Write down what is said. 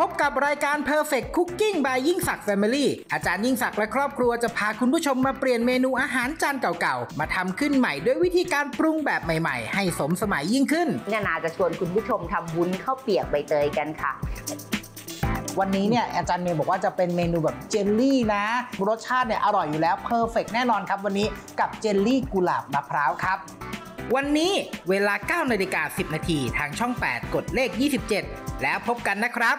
พบกับรายการ Perfect Cooking by ยิ่งศักดิ์ Family อาจารย์ยิ่งศักดิ์และครอบครัวจะพาคุณผู้ชมมาเปลี่ยนเมนูอาหารจานเก่าๆ มาทำขึ้นใหม่ด้วยวิธีการปรุงแบบใหม่ๆ ให้สมสมัยยิ่งขึ้นนานาจะชวนคุณผู้ชมทำวุ้นข้าวเปียกใบเตยกันค่ะ วันนี้เนี่ยอาจารย์เมย์บอกว่าจะเป็นเมนูแบบเจลลี่นะ รสชาติเนี่ยอร่อยอยู่แล้วเพอร์เฟกแน่นอนครับ วันนี้กับเจลลี่กุหลาบมะพร้าวครับ วันนี้เวลา9นาฬิกา10 นาทีทางช่อง 8 กดเลข 27 แล้วพบกันนะครับ